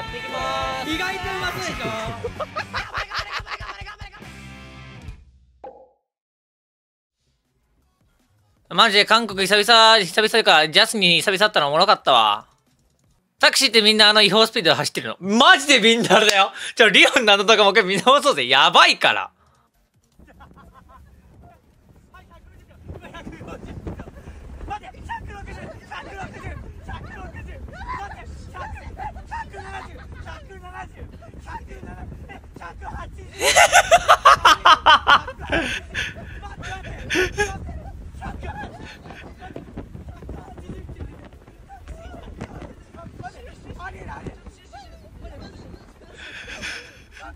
やっていきます意外とうまそうでしょ？マジで韓国久々、久々というか、ジャスに久々会ったのおもろかったわ。タクシーってみんなあの違法スピードで走ってるの。マジでみんなあれだよ。ちょ、リオンのあのとかもう一回見直そうぜ。やばいから。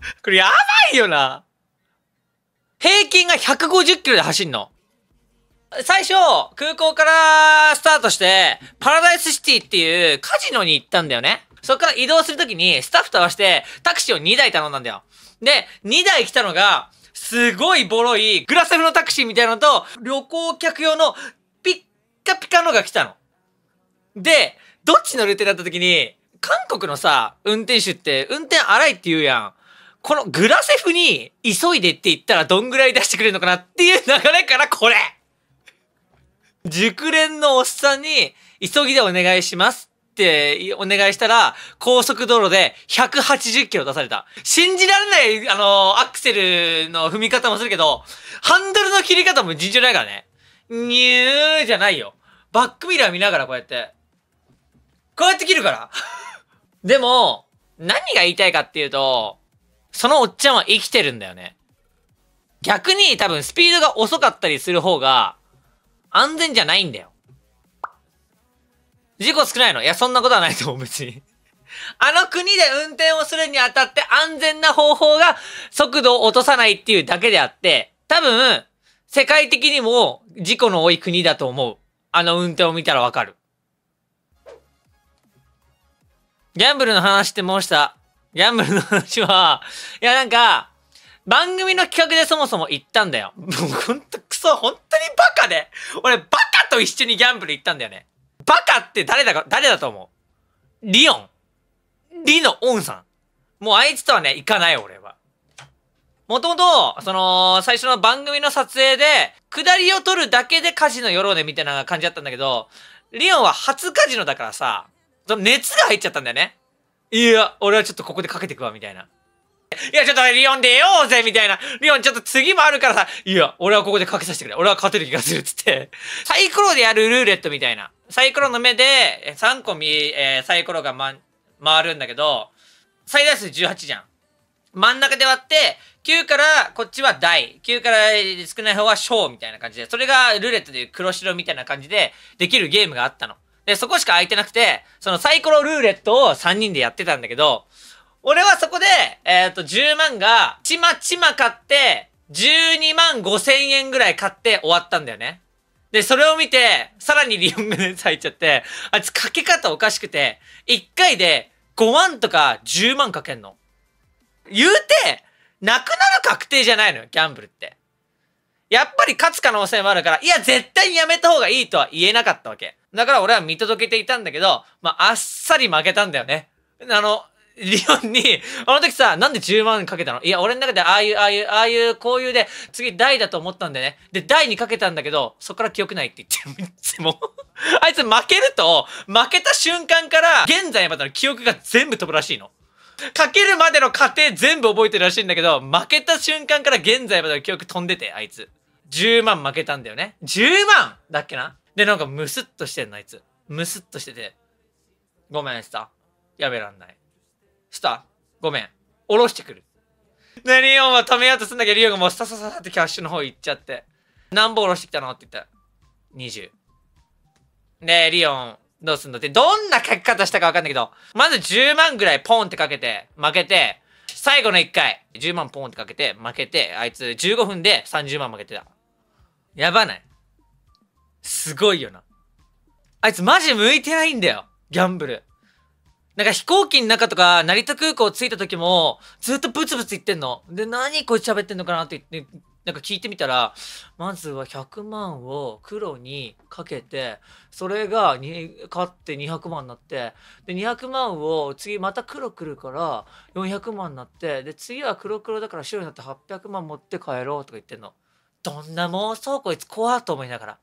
これやばいよな。平均が150キロで走んの。最初、空港からスタートして、パラダイスシティっていうカジノに行ったんだよね。そこから移動するときに、スタッフと合わせて、タクシーを2台頼んだんだよ。で、2台来たのが、すごいボロい、グラセフのタクシーみたいなのと、旅行客用のピッカピカのが来たの。で、どっち乗るってなった時に、韓国のさ、運転手って運転荒いって言うやん。このグラセフに急いでって言ったらどんぐらい出してくれるのかなっていう流れからこれ熟練のおっさんに急ぎでお願いしますってお願いしたら高速道路で180キロ出された。信じられないあのアクセルの踏み方もするけどハンドルの切り方も尋常ないからね。にゅーじゃないよ。バックミラー見ながらこうやって。こうやって切るから。でも、何が言いたいかっていうと、そのおっちゃんは生きてるんだよね。逆に多分スピードが遅かったりする方が安全じゃないんだよ。事故少ないの？いや、そんなことはないと思う、別に。あの国で運転をするにあたって安全な方法が速度を落とさないっていうだけであって、多分、世界的にも事故の多い国だと思う。あの運転を見たらわかる。ギャンブルの話って申した？ギャンブルの話は、いやなんか、番組の企画でそもそも行ったんだよ。もうほんとクソ、本当にバカで。俺バカと一緒にギャンブル行ったんだよね。バカって誰だか、誰だと思う？リオン。リのオンさん。もうあいつとはね、行かない俺は。もともと、その、最初の番組の撮影で、下りを取るだけでカジノ寄ろうねみたいな感じだったんだけど、リオンは初カジノだからさ、その熱が入っちゃったんだよね。いや、俺はちょっとここでかけてくわ、みたいな。いや、ちょっとリオン出ようぜみたいな。リオンちょっと次もあるからさ、いや、俺はここでかけさせてくれ。俺は勝てる気がするっつって。サイコロでやるルーレットみたいな。サイコロの目で、3個み、えーサイコロが、ま、回るんだけど、最大数18じゃん。真ん中で割って、9からこっちは大。9から少ない方は小みたいな感じで。それがルーレットでいう黒白みたいな感じでできるゲームがあったの。で、そこしか空いてなくて、そのサイコロルーレットを3人でやってたんだけど、俺はそこで、えっ、と、10万が、ちまちま買って、12万5千円ぐらい買って終わったんだよね。で、それを見て、さらにリオンが熱入っちゃって、あいつかけ方おかしくて、1回で5万とか10万かけんの。言うて、なくなる確定じゃないのよ、ギャンブルって。やっぱり勝つ可能性もあるから、いや、絶対にやめた方がいいとは言えなかったわけ。だから俺は見届けていたんだけど、まあ、あっさり負けたんだよね。あの、リオンに、あの時さ、なんで10万かけたの？いや、俺の中でああいう、ああいう、ああいう、こういうで、次大だと思ったんでね。で、大にかけたんだけど、そっから記憶ないって言って、いつも。あいつ負けると、負けた瞬間から、現在までの記憶が全部飛ぶらしいの。かけるまでの過程全部覚えてるらしいんだけど、負けた瞬間から現在までの記憶飛んでて、あいつ。10万負けたんだよね。10万だっけな？で、なんかムスッとしてんの、あいつ。ムスッとしてて。ごめん、スタ。やめらんない。スタ、ごめん。下ろしてくる。で、リオンは止めようとすんだけ？ど、リオンがもうスタスタスタってキャッシュの方行っちゃって。何本下ろしてきたの？って言ったら、20。で、リオン、どうすんのって、どんな書き方したかわかんないけど、まず10万ぐらいポンってかけて、負けて、最後の1回、10万ポンってかけて、負けて、あいつ15分で30万負けてた。やばないすごいよな。あいつマジ向いてないんだよ。ギャンブル。なんか飛行機の中とか、成田空港着いた時も、ずっとブツブツ言ってんの。で、何こいつ喋ってんのかなって言って、なんか聞いてみたら、まずは100万を黒にかけて、それがに勝って200万になって、で、200万を次また黒来るから400万になって、で、次は黒黒だから白になって800万持って帰ろうとか言ってんの。どんな妄想こいつ怖っと思いながら。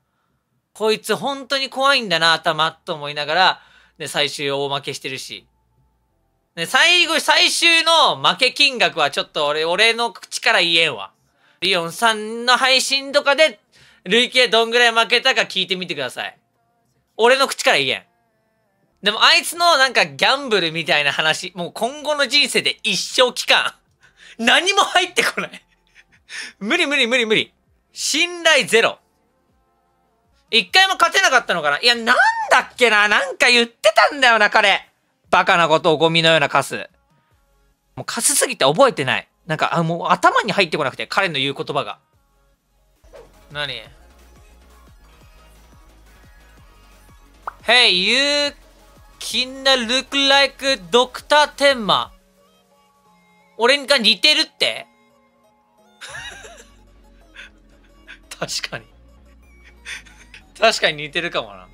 こいつ本当に怖いんだな、頭と思いながら、で、最終大負けしてるし。で、最後、最終の負け金額はちょっと俺、俺の口から言えんわ。リオンさんの配信とかで、累計どんぐらい負けたか聞いてみてください。俺の口から言えん。でもあいつのなんかギャンブルみたいな話、もう今後の人生で一生期間、何も入ってこない。無理無理無理無理。信頼ゼロ。一回も勝てなかったのかな？いや、なんだっけな？なんか言ってたんだよな、彼。バカなことをゴミのようなカス。もうカスすぎて覚えてない。なんか、あ、もう頭に入ってこなくて、彼の言う言葉が。何 ?Hey, you kinda look like Dr. Tenma. 俺が似てるって？確かに。確かに似てるかもな。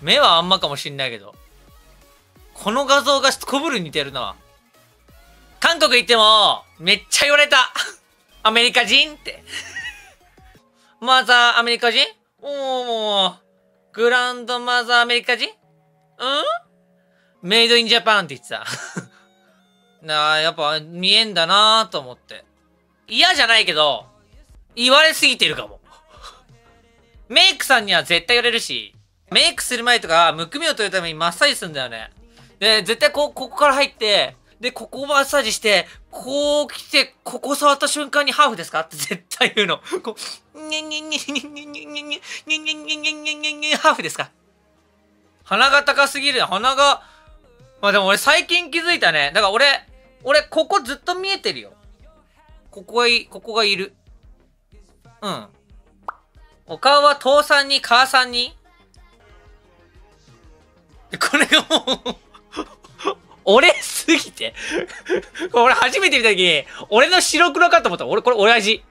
目はあんまかもしんないけど。この画像がすこぶる似てるな。韓国行っても、めっちゃ言われた。アメリカ人って。マザーアメリカ人？おー、グランドマザーアメリカ人？うん？メイドインジャパンって言ってた。なあ、やっぱ見えんだなーと思って。嫌じゃないけど、言われすぎてるかも。メイクさんには絶対言われるし、メイクする前とか、むくみを取るためにマッサージするんだよね。で、絶対こう、ここから入って、で、ここマッサージして、こう来て、ここ触った瞬間にハーフですか？って絶対言うの。こう、にゃにゃにゃにゃにゃにゃにゃにゃにゃにゃにゃにゃにゃにゃにゃハーフですか鼻が高すぎる。鼻が、まあでも俺最近気づいたね。だから俺、俺ここずっと見えてるよ。ここがい、ここがいる。うん。お顔は父さんに母さんに？これがもう 俺すぎて 俺初めて見た時に、俺の白黒かと思った。俺、これ親父。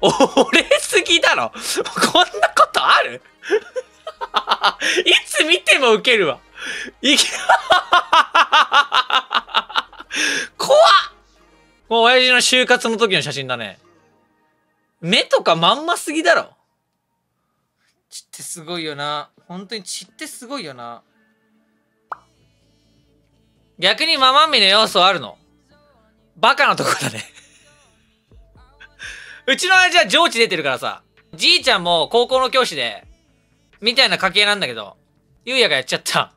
俺すぎだろこんなことある？いつ見てもウケるわ。いけ怖っもう親父の就活の時の写真だね。目とかまんますぎだろ。血ってすごいよな。本当に血ってすごいよな。逆にママミの要素あるの？バカなとこだね。うちの親父は上智出てるからさ。じいちゃんも高校の教師で、みたいな家系なんだけど、ゆうやがやっちゃった。